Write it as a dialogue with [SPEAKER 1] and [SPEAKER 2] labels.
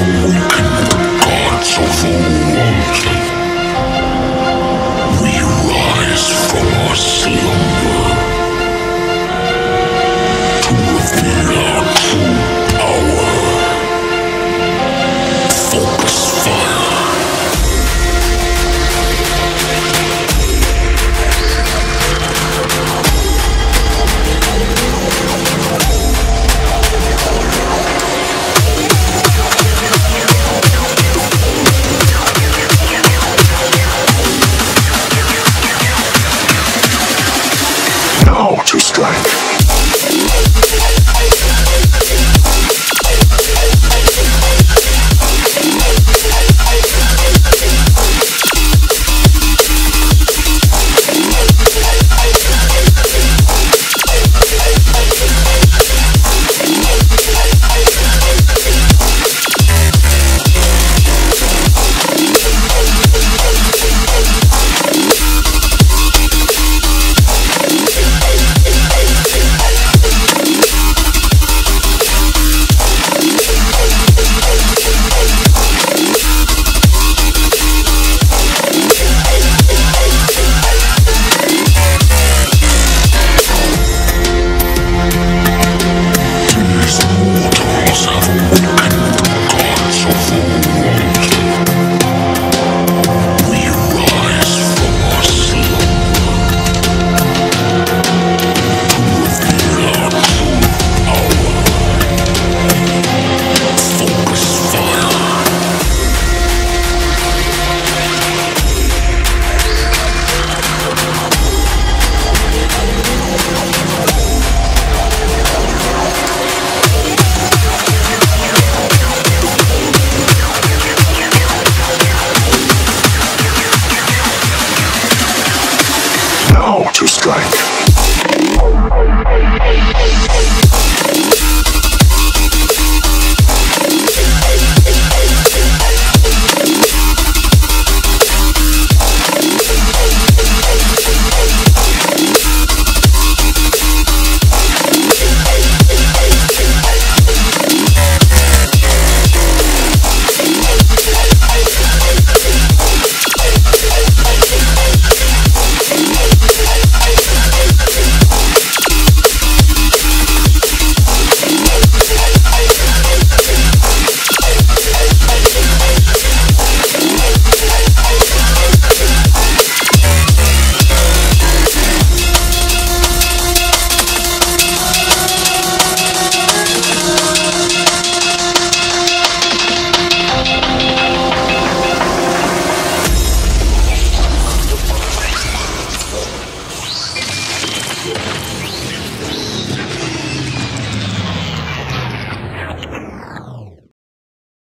[SPEAKER 1] awaken the gods of old. We rise from our slumber. Now to strike. Strike.